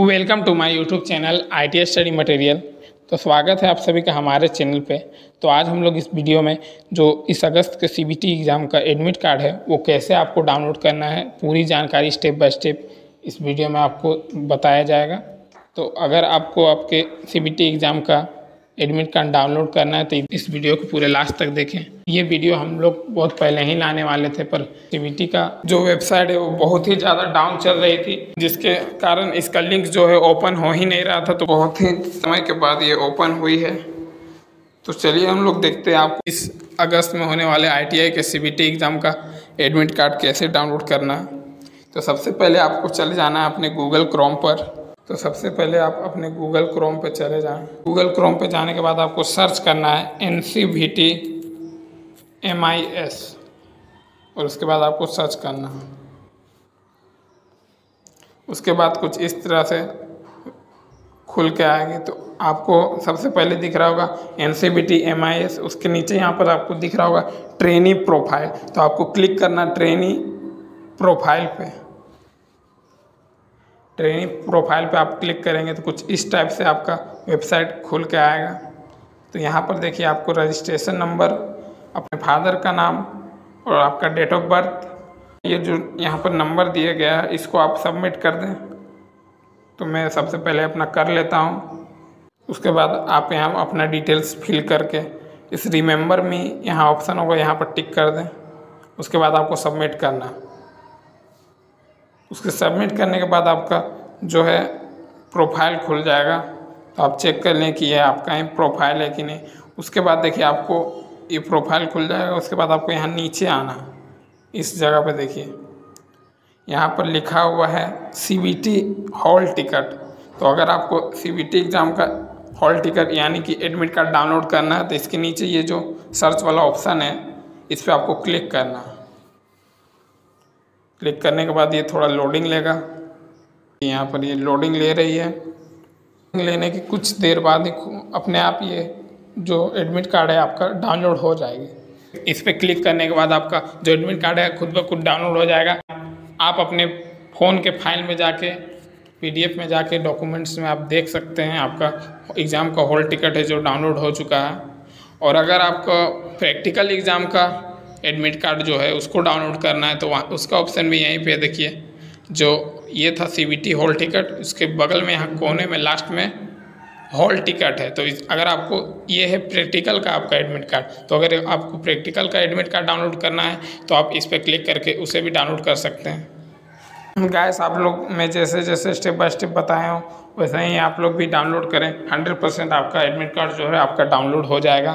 Welcome to my YouTube channel I T study material. तो स्वागत है आप सभी का हमारे चैनल पे। तो आज हम लोग इस वीडियो में जो इस अगस्त के सीबीटी एग्ज़ाम का एडमिट कार्ड है, वो कैसे आपको डाउनलोड करना है, पूरी जानकारी स्टेप बाय स्टेप इस वीडियो में आपको बताया जाएगा। तो अगर आपको आपके CBT एग्ज़ाम का एडमिट कार्ड डाउनलोड करना है तो इस वीडियो को पूरे लास्ट तक देखें। ये वीडियो हम लोग बहुत पहले ही लाने वाले थे, पर सीबीटी का जो वेबसाइट है, वो बहुत ही ज़्यादा डाउन चल रही थी, जिसके कारण इसका लिंक जो है ओपन हो ही नहीं रहा था तो बहुत ही समय के बाद ये ओपन हुई है। तो चलिए हम लोग देखते हैं आपको इस अगस्त में होने वाले आईटीआई के सीबीटी एग्ज़ाम का एडमिट कार्ड कैसे डाउनलोड करना है। तो सबसे पहले आपको चले जाना है अपने गूगल क्रोम पर। तो सबसे पहले आप अपने गूगल क्रोम पे चले जाएँ। गूगल क्रोम पे जाने के बाद आपको सर्च करना है N C V T M I S और उसके बाद आपको सर्च करना है। उसके बाद कुछ इस तरह से खुल के आएगी। तो आपको सबसे पहले दिख रहा होगा N C B T M I S उसके नीचे यहाँ पर आपको दिख रहा होगा ट्रेनी प्रोफ़ाइल। तो आपको क्लिक करना ट्रेनी प्रोफ़ाइल पे। ट्रेनिंग प्रोफ़ाइल पे आप क्लिक करेंगे तो कुछ इस टाइप से आपका वेबसाइट खुल के आएगा। तो यहाँ पर देखिए आपको रजिस्ट्रेशन नंबर, अपने फादर का नाम और आपका डेट ऑफ़ बर्थ, ये जो यहाँ पर नंबर दिया गया है, इसको आप सबमिट कर दें। तो मैं सबसे पहले अपना कर लेता हूँ। उसके बाद आप यहाँ अपना डिटेल्स फिल करके इस रिमेंबर में यहाँ ऑप्शन होगा, यहाँ पर टिक कर दें। उसके बाद आपको सबमिट करना। उसके सबमिट करने के बाद आपका जो है प्रोफ़ाइल खुल जाएगा। तो आप चेक कर लें कि यह आपका ही प्रोफ़ाइल है कि नहीं। उसके बाद देखिए आपको ये प्रोफ़ाइल खुल जाएगा, उसके बाद आपको यहाँ नीचे आना। इस जगह पर देखिए। यहाँ पर लिखा हुआ है C B T hall ticket तो अगर आपको सी बी टी एग्ज़ाम का हॉल टिकट यानी कि एडमिट कार्ड डाउनलोड करना है तो इसके नीचे ये जो सर्च वाला ऑप्शन है, इस पर आपको क्लिक करना। है क्लिक करने के बाद ये थोड़ा लोडिंग लेगा। यहाँ पर ये लोडिंग ले रही है। लेने की कुछ देर बाद अपने आप ये जो एडमिट कार्ड है आपका डाउनलोड हो जाएगी। इस पर क्लिक करने के बाद आपका जो एडमिट कार्ड है खुद ब खुद डाउनलोड हो जाएगा। आप अपने फ़ोन के फ़ाइल में जाके पीडीएफ में जाके डॉक्यूमेंट्स में आप देख सकते हैं आपका एग्ज़ाम का हॉल टिकट है जो डाउनलोड हो चुका है। और अगर आपका प्रैक्टिकल एग्ज़ाम का एडमिट कार्ड जो है, उसको डाउनलोड करना है तो वहाँ, उसका ऑप्शन भी यहीं पे देखिए, जो ये था सीबीटी हॉल टिकट उसके बगल में यहाँ कोने में लास्ट में हॉल टिकट है तो अगर आपको ये है प्रैक्टिकल का आपका एडमिट कार्ड तो अगर आपको प्रैक्टिकल का एडमिट कार्ड डाउनलोड करना है तो आप इस पर क्लिक करके उसे भी डाउनलोड कर सकते हैं। गैस आप लोग, मैं जैसे जैसे स्टेप बाय स्टेप बताया हूँ, वैसे ही आप लोग भी डाउनलोड करें हंड्रेड परसेंट आपका एडमिट कार्ड जो है, आपका डाउनलोड हो जाएगा।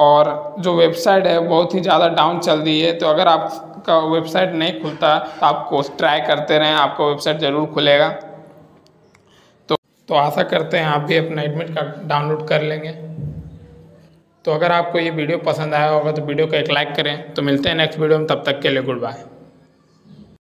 और जो वेबसाइट है, बहुत ही ज़्यादा डाउन चल रही है। तो अगर आपका वेबसाइट नहीं खुलता तो आप कोर्स ट्राई करते रहें, आपका वेबसाइट ज़रूर खुलेगा। तो तो आशा करते हैं आप भी अपना एडमिट कार्ड डाउनलोड कर लेंगे। तो अगर आपको ये वीडियो पसंद आया होगा तो वीडियो को एक लाइक करें। तो मिलते हैं नेक्स्ट वीडियो में, तब तक के लिए गुड बाय